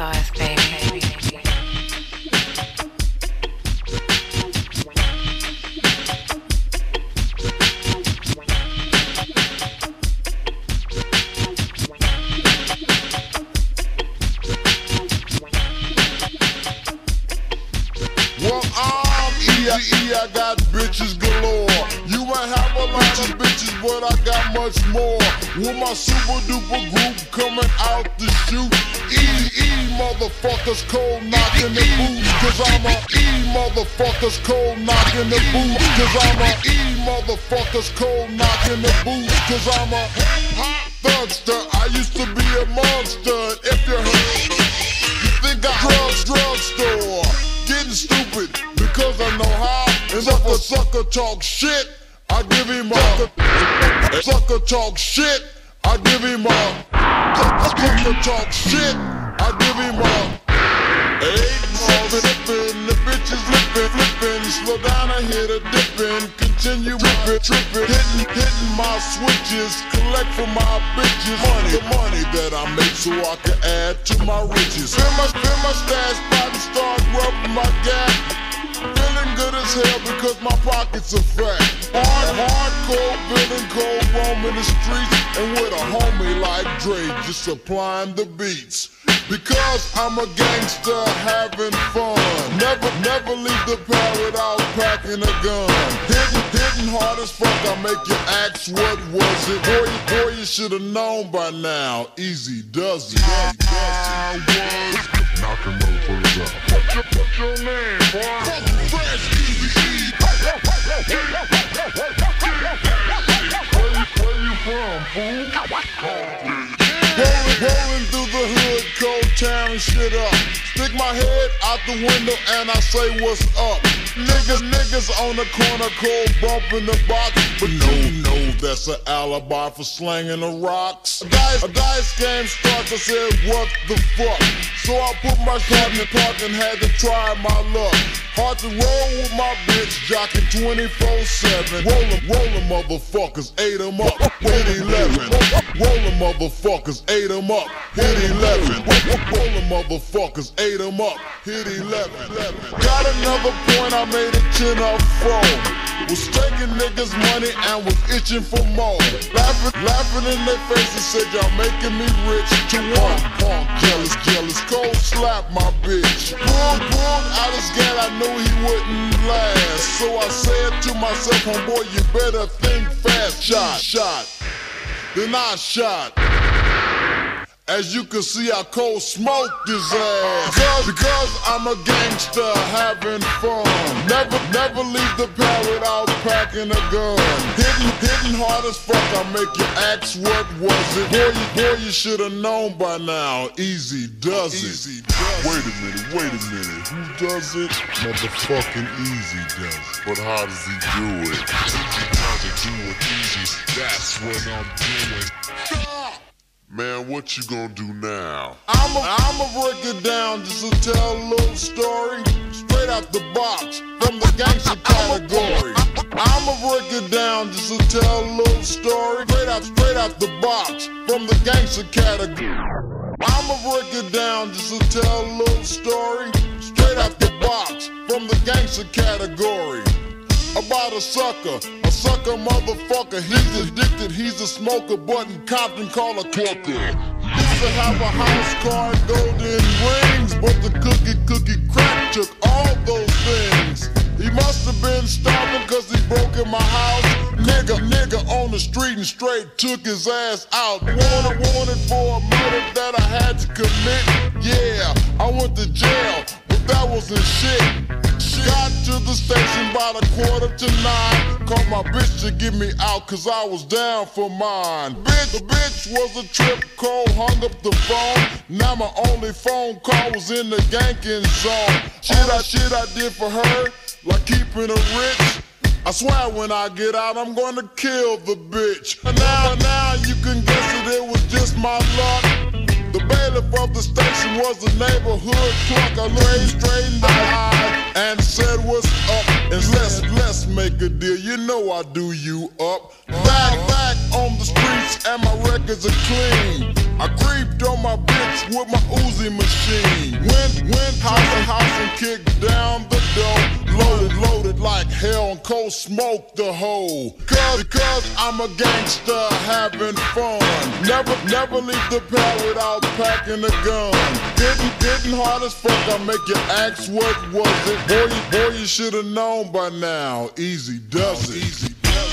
Well, I'm E.I.E. I got bitches galore. You might have a lot of bitches, but I got much more. With my super duper group coming out to shoot. E.E. motherfuckers cold knocking the boots. Cause I'm a E motherfuckers cold knocking the boots. Cause I'm a E motherfuckers cold knocking the boots. Cause I'm a hot thugster. I used to be a monster. If you heard, you think I'm drugs drugstore getting stupid because I know how. And if a sucker talk shit, I give him a sucker talk shit. I give him a sucker talk shit. I give him a eight more sipping. The bitches lippin', flippin'. Slow down, I hit a dippin'. Continue whippin', trippin', hitting, hitting my switches. Collect for my bitches money, the money that I make so I can add to my riches. Fill my, fill my stash and start rubbing my gap. Feeling good as hell because my pockets are fat. Hard, hardcore, feeling cold, roaming the streets, and with a homie like Dre, just supplying the beats. Because I'm a gangster having fun. Never, never leave the pad without packing a gun. Hitting, hitting hard as fuck, I make you ask what was it. Boy, boy, you should have known by now. Easy does it. I was knocking motherfuckers out. What's your, what's your name, boy? Fresh Easy Rolling, rolling through the hood, cold tearing shit up. Stick my head out the window and I say what's up. Niggas, niggas on the corner, cold bumping the box. But no, no, that's an alibi for slanging the rocks. A dice, a dice game starts, I said, what the fuck? So I put my the park and had to try my luck. Hard to roll with my bitch, jocking 24-7. Rollin', rollin' motherfuckers, ate 'em up, hit 11. Rollin' motherfuckers, ate 'em up, hit 11. Rollin' motherfuckers, ate 'em up, hit 11. Got another point, I made a 10 up phone. Was taking niggas money and was itching for more. Laughing, laughing in their faces, said y'all making me rich. To one punk, jealous, jealous, cold slap my I knew he wouldn't last. So I said to myself, homeboy, you better think fast. Shot, shot, then I shot. As you can see, I cold smoked his ass. Because, because I'm a gangster having fun. Never, never leave the pad without packing a gun. Hitting, hitting hard as fuck, I make you ask what was it. Boy, you, boy, you should have known by now. Easy does it. Easy does wait a minute, wait a minute. Who does it? Motherfucking Easy does it. But how does he do it? Easy does it, do it easy. That's what I'm doing. Man, what you gonna do now? I'ma, I'ma break it down just to tell a little story. Straight out the box, from the gangster category. I'ma break it down just to tell a little story. Straight out, straight out the box, from the gangster category. I'ma break it down just to tell a little story. Straight out the box, from the gangster category about a sucker, a sucker motherfucker. He's addicted, he's a smoker, but in Compton call a clucker. Used to have a house car and golden rings, but the cookie cookie crack took all those things. He must have been starving cause he broke in my house. Nigga, nigga on the street and straight took his ass out. Wanted, wanted for a murder that I had to commit. Yeah, I went to jail, but that wasn't shit. The station by the quarter to nine. Called my bitch to get me out cause I was down for mine. Bitch, the bitch was a trip call, hung up the phone. Now my only phone call was in the ganking zone. Shit I shit I did for her, like keeping her rich. I swear when I get out, I'm gonna kill the bitch. And now, now you can guess that it was just my luck. The bailiff of the station was a neighborhood clerk. I looked straight in the eye and said, What's up? And let's let's make a deal. You know I do you up. Back back on the streets and my records are clean. I creeped on my bitch with my Uzi machine. Went, went house to house and kicked down the door. Loaded, loaded like hell and cold smoke the hole. Cause, cause I'm a gangster having fun. Never, never leave the pad without packing a gun. Getting, getting hard as fuck, I make you ask what was it. Boy, boy, you should've known by now. Easy does it. Easy does it.